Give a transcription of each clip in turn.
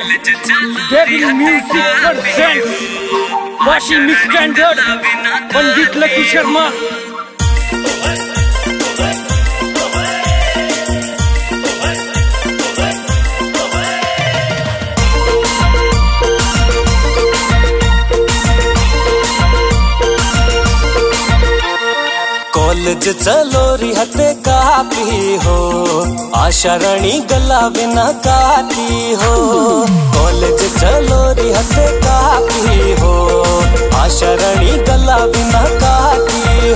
shit. Devil music presents. Washi mix standard. Pandit Lucky Sharma. College चलो रिहते काती हो आशा रानी गला बिना काती हो कॉलेज चलो रिहते काती हो आशा रानी गला बिना काटी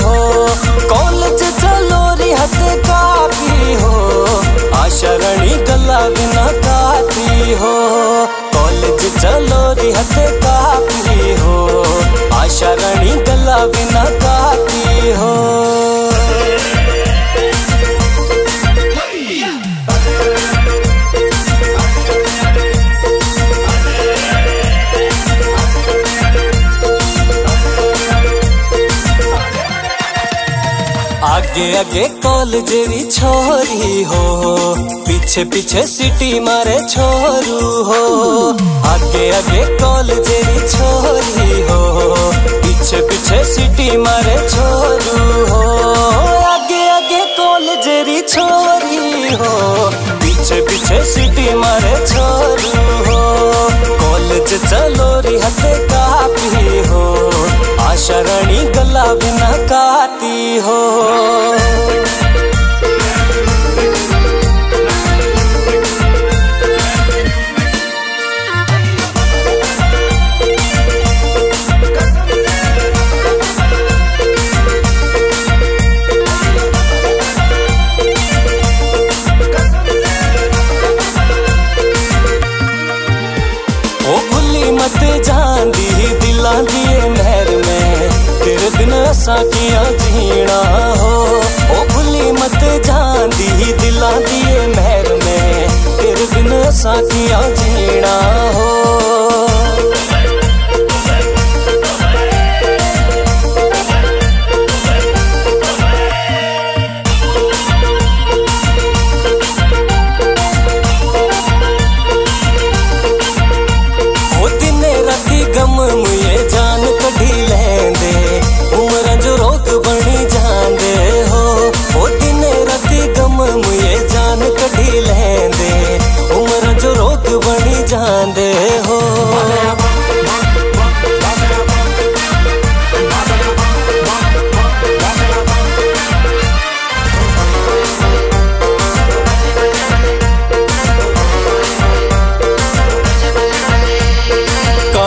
आगे कॉलेज री छोरी हो। पीछे पीछे सिटी मारे छोरू हो। आगे आगे कॉलेज री छोरी हो। पीछे पीछे सिटी मारे छोरू हो। आगे आगे कॉलेज री छोरी हो। पीछे पीछे सिटी मारे छोरू हो। कॉलेज चलो री हते कापी हो। आशा रानी गला बिना काती हो। भुली जान दी दिलां दिए महर में। तेरे बिन असा किया जीना हो। ओ भुली मत जांदी दिलां दिए महर में। तेरे बिन असा किया जीना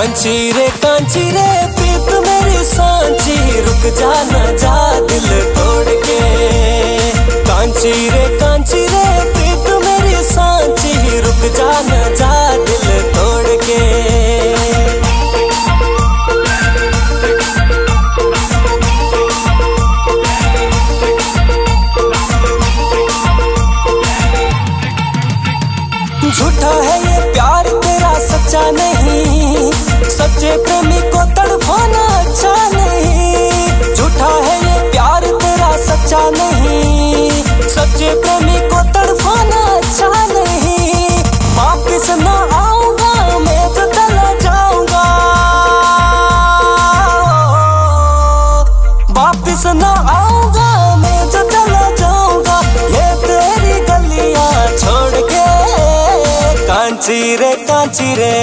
कांची रे कांची रे पीप मेरी सांची। रुक जाना जा दिल तोड़ के। कांची रे, कांची नहीं। सच्चे प्रेमी को तड़पाना अच्छा नहीं। वापिस ना आऊँगा, मैं तो चला जाऊँगा। वापिस ना आऊँगा, मैं जो चला जाऊँगा। ये तेरी गलियाँ छोड़ के कांची रे कांची रे।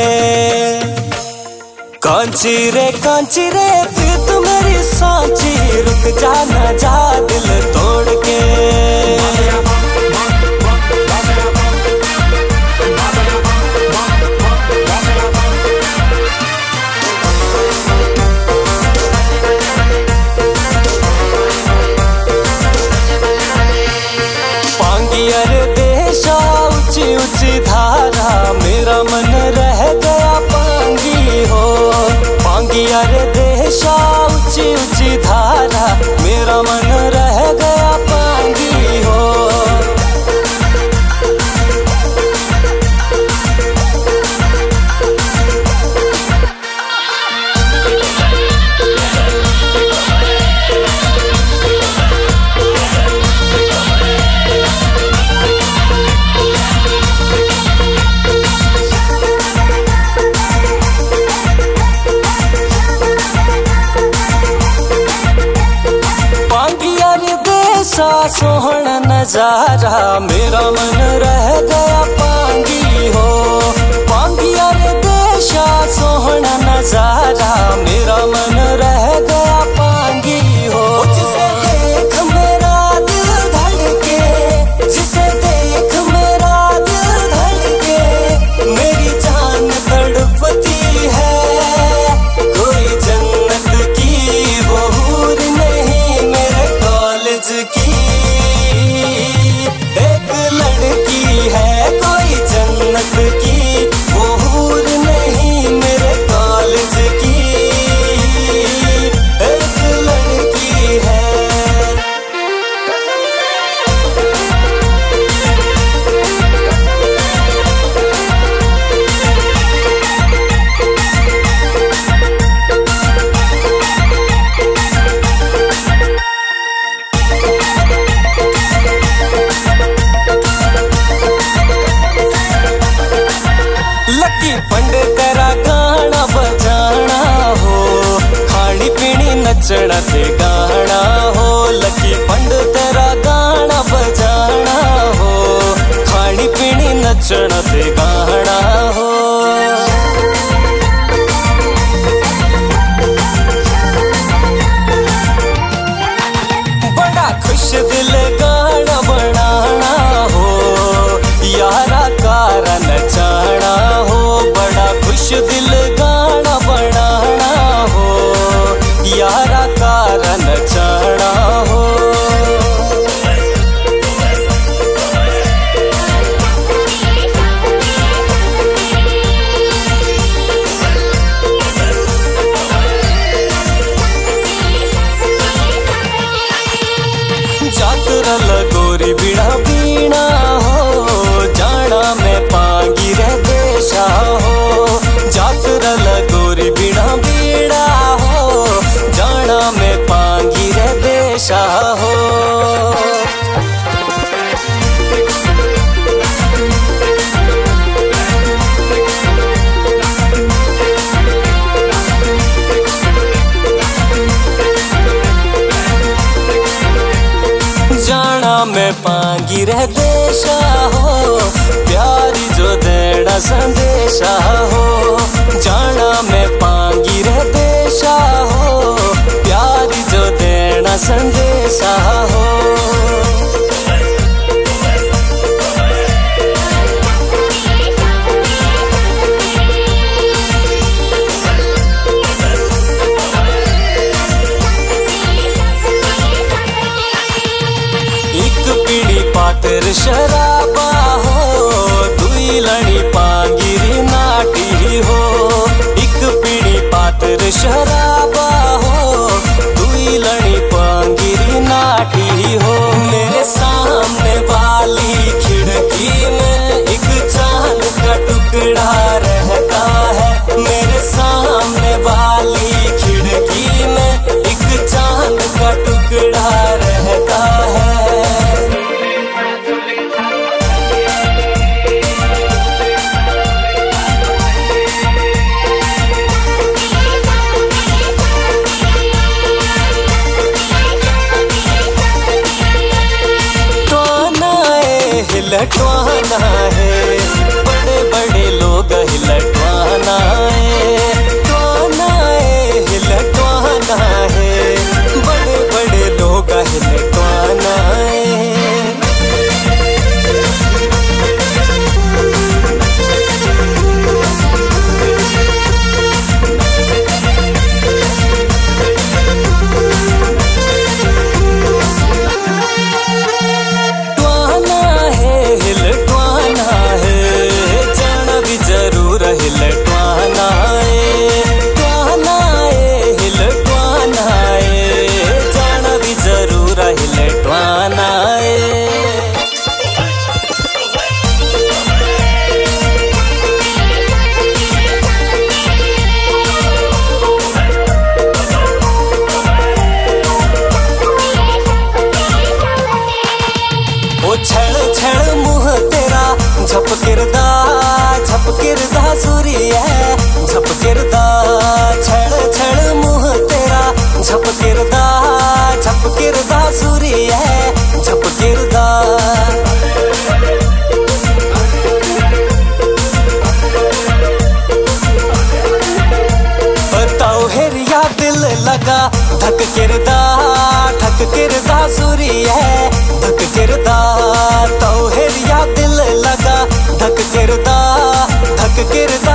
कांची रे कांची रे प्रीत मेरी सांची। रुक जा ना जा दिल तोड़ सारा मेरा मन रह गया। será seca. पांगी रह देशा हो, प्यारी जो देना संदेशा हो, जाना मैं पांगी रह देशा हो, प्यारी जो देना संदेशा हो। भितर शराबा हो दुई लड़ी पागिरी नाटी हो। एक पीढ़ी पात्र शराब one night किरदा थक किरदा सूरी है। धक किरदा तो हेरिया दिल लगा। धक किरदा धक किरदा